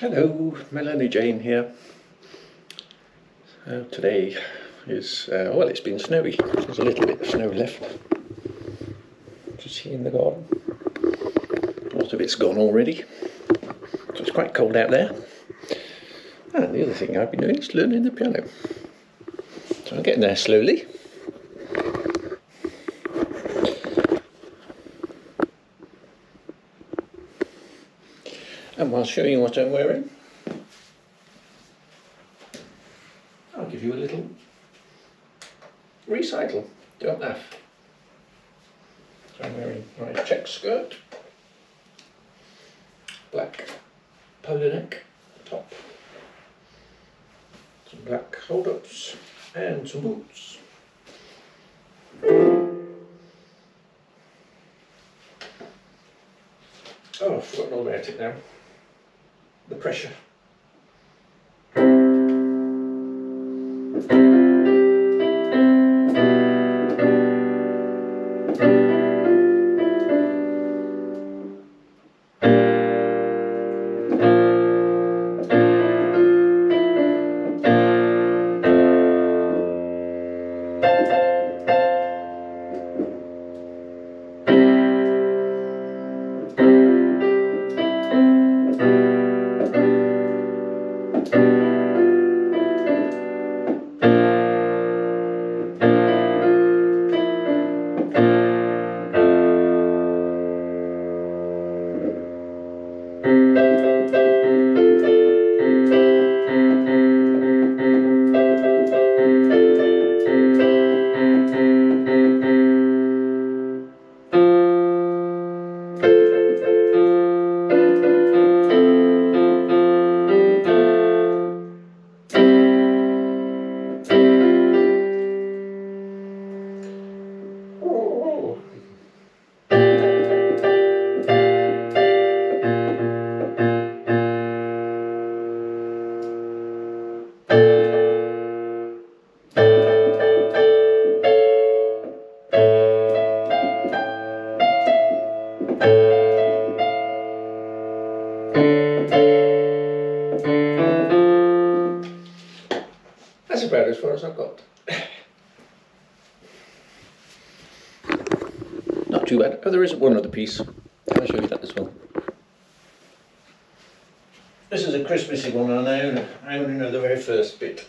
Hello, Melanie Jane here. Uh, today is, uh, well, it's been snowy. There's a little bit of snow left. Just here in the garden. Most of it's gone already. So it's quite cold out there. And the other thing I've been doing is learning the piano. So I'm getting there slowly. And while showing you what I'm wearing, I'll give you a little recital. Don't ah. laugh. So I'm wearing my check skirt, black polo neck top, some black hold-ups and some boots. Oh, I've forgotten all about it now. The pressure. Is one other piece. I'll show you that as well. This is a Christmassy one, and I only, I only know the very first bit.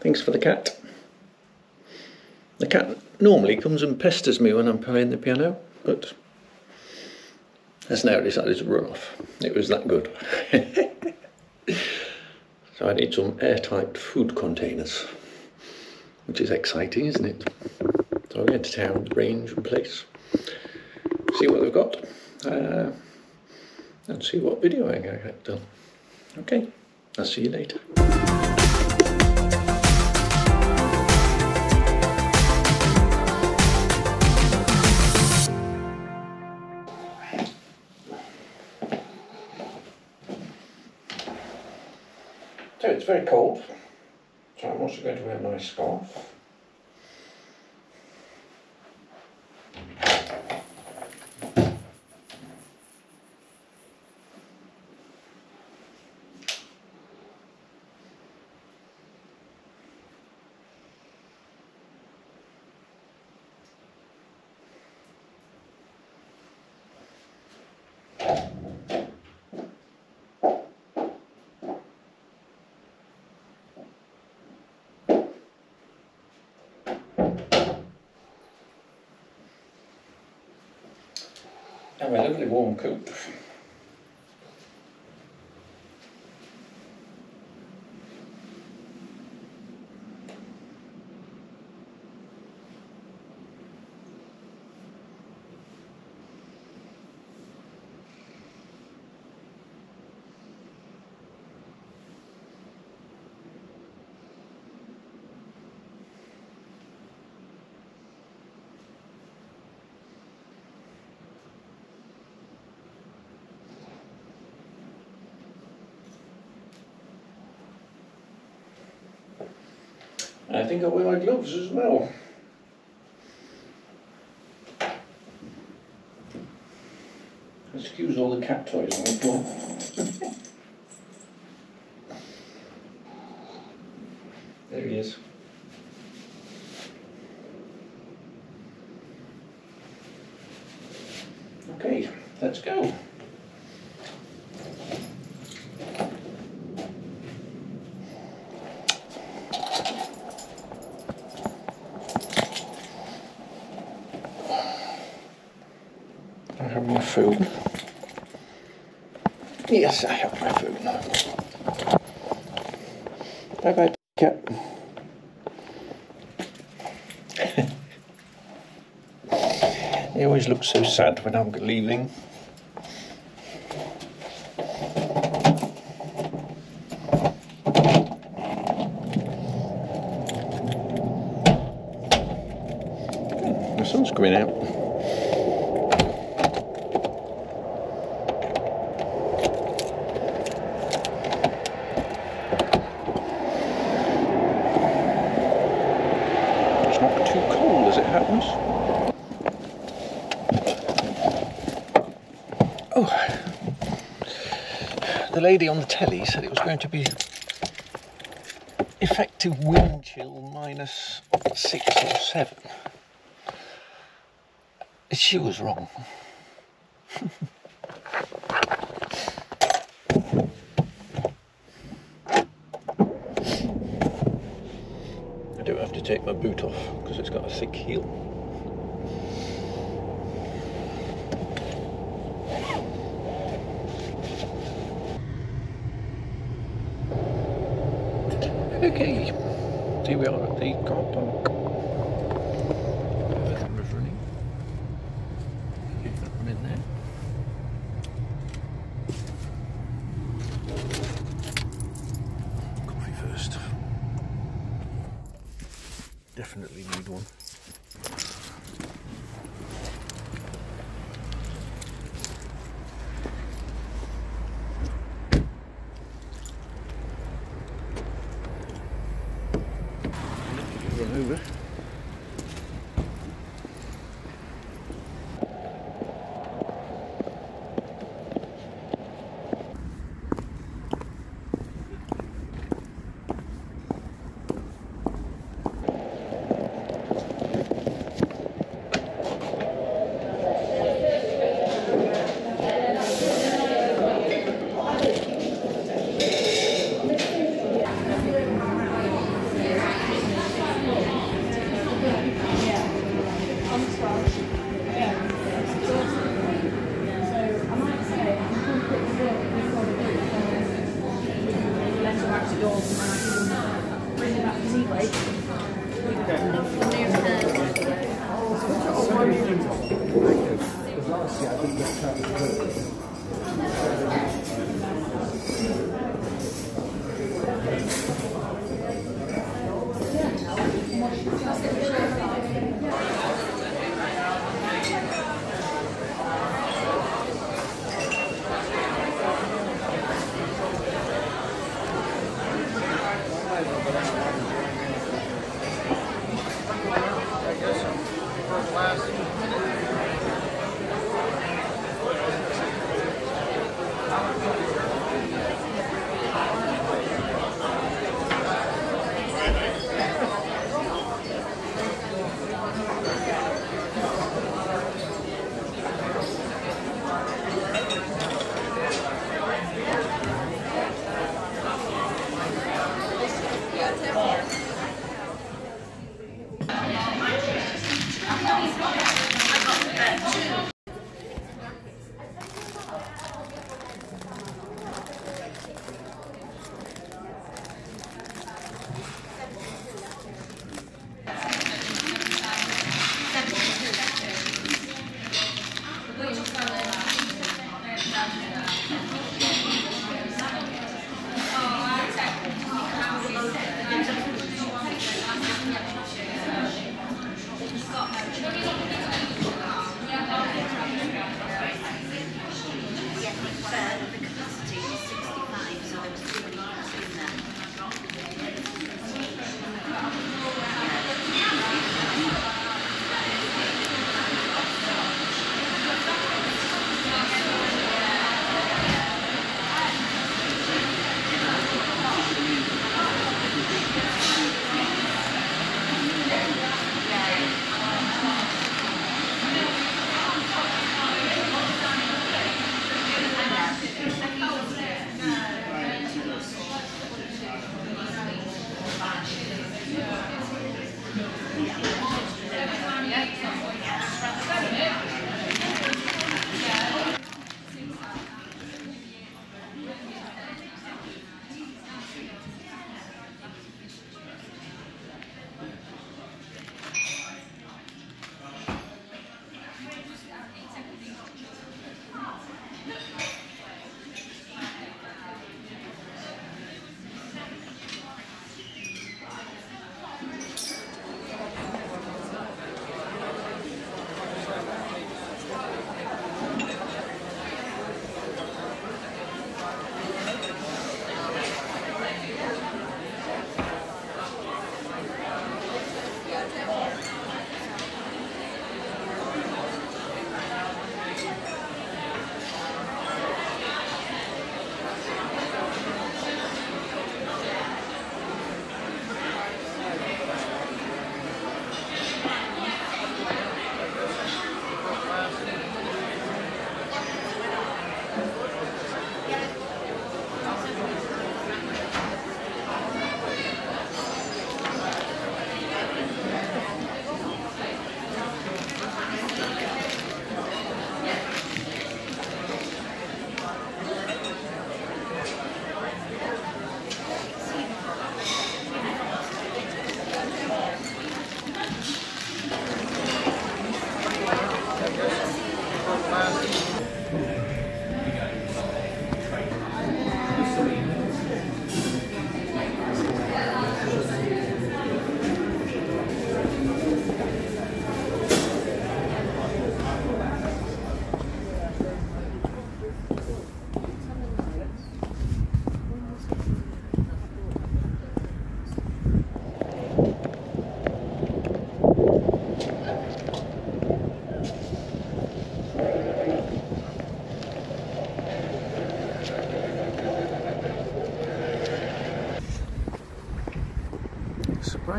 Things for the cat. The cat normally comes and pesters me when I'm playing the piano, but has now decided to run off. It was that good. so I need some airtight food containers, which is exciting, isn't it? So I'll go to town, range and place, see what they've got, uh, and see what video I can get done. Okay, I'll see you later. Very cold, so I'm also going to wear my scarf. A lovely warm coop. I think I wear my gloves as well. Excuse all the cat toys on the floor. there he is. Okay, let's go. I have my food. Yes, I have my food. Bye bye, cat. he always looks so sad when I'm leaving. The sun's coming out. It's not too cold as it happens. Oh, the lady on the telly said it was going to be effective wind chill minus six or seven. She was wrong. I do have to take my boot off because it's got a thick heel. Okay, here we are at the car park. Everything was running. Keep that one in there. Coffee first. Definitely need one. Run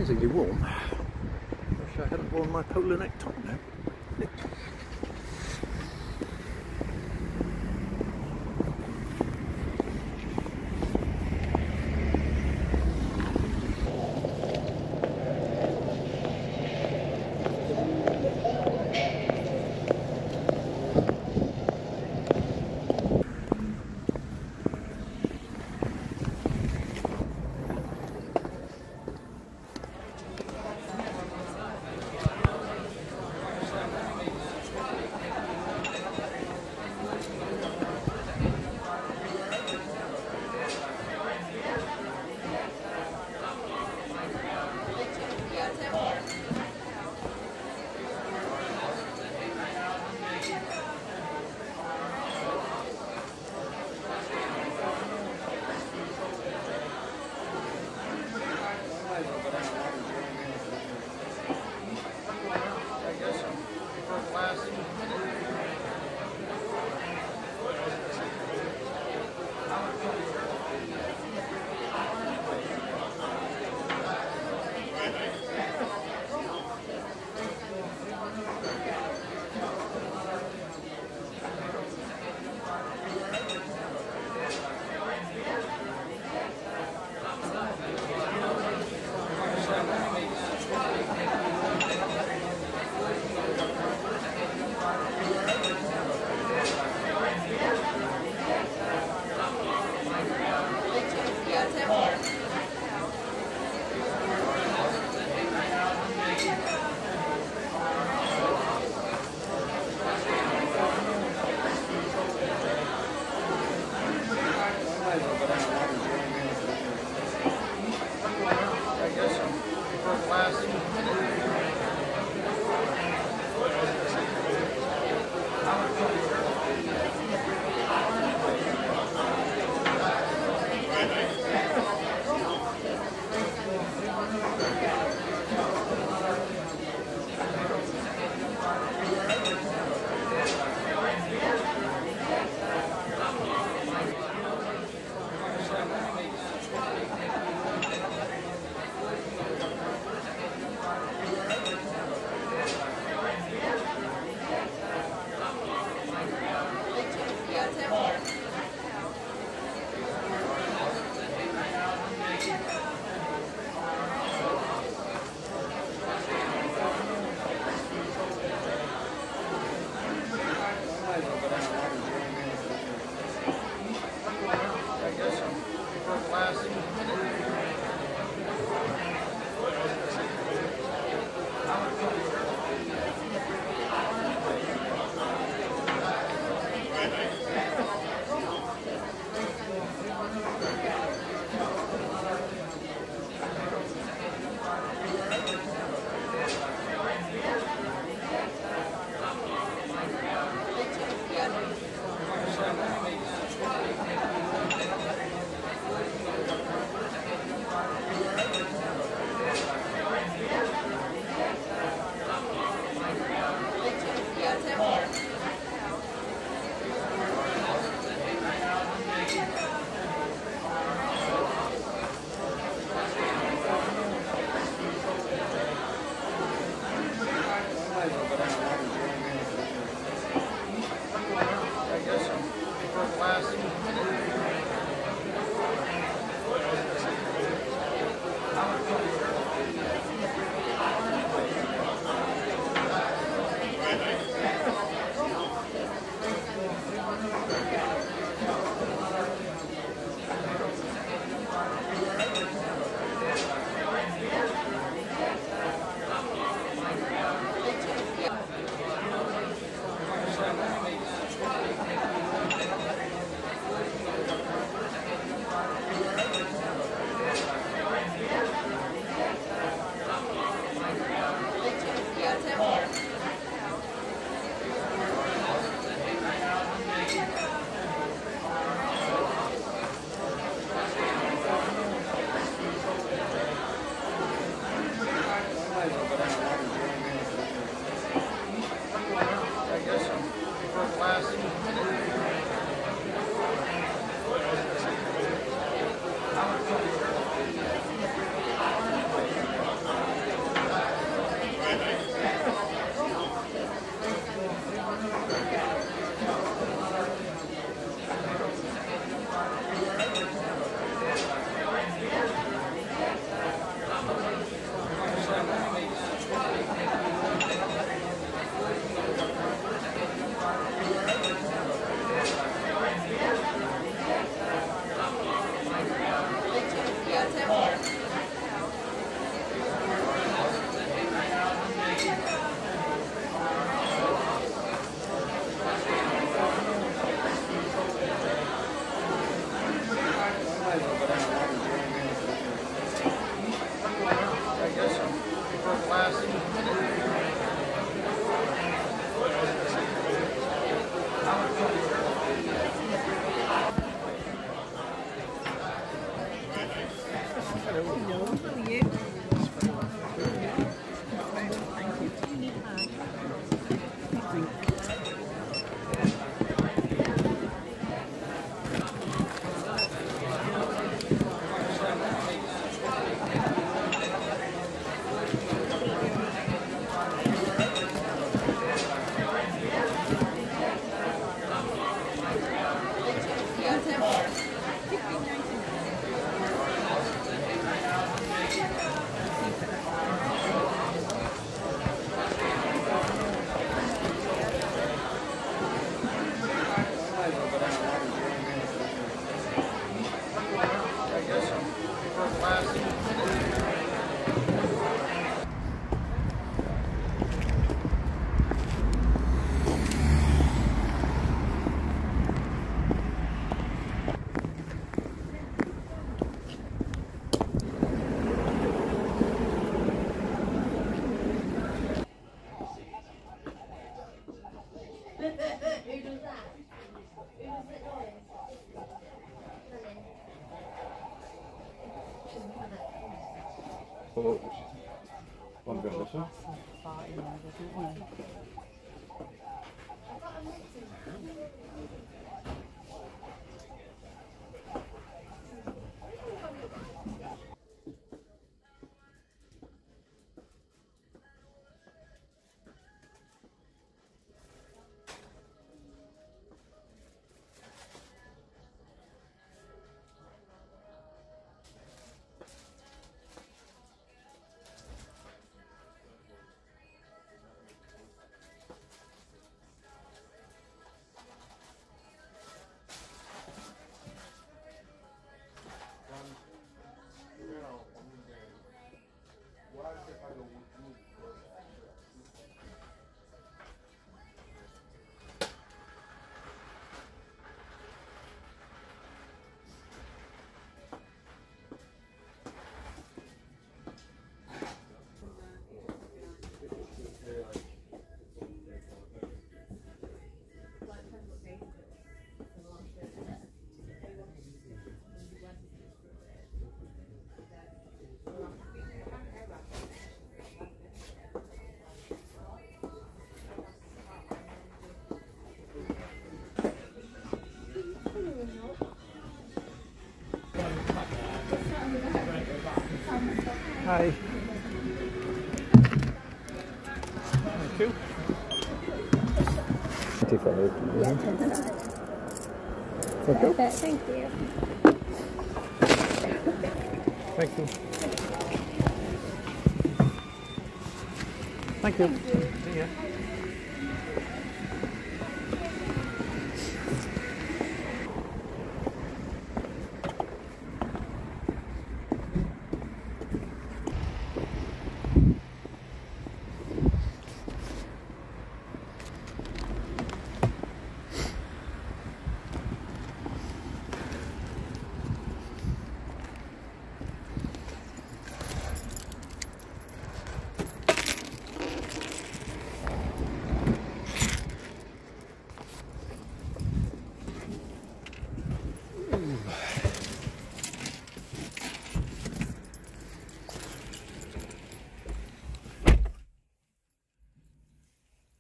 surprisingly warm. Wish I hadn't worn my polar neck top now. for the last I'm sorry. Wann wäre das? Hi. Thank you. Perfect, thank you. Thank you. Thank you. See ya.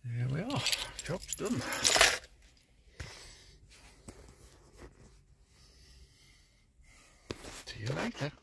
There we are. Job's done. Later.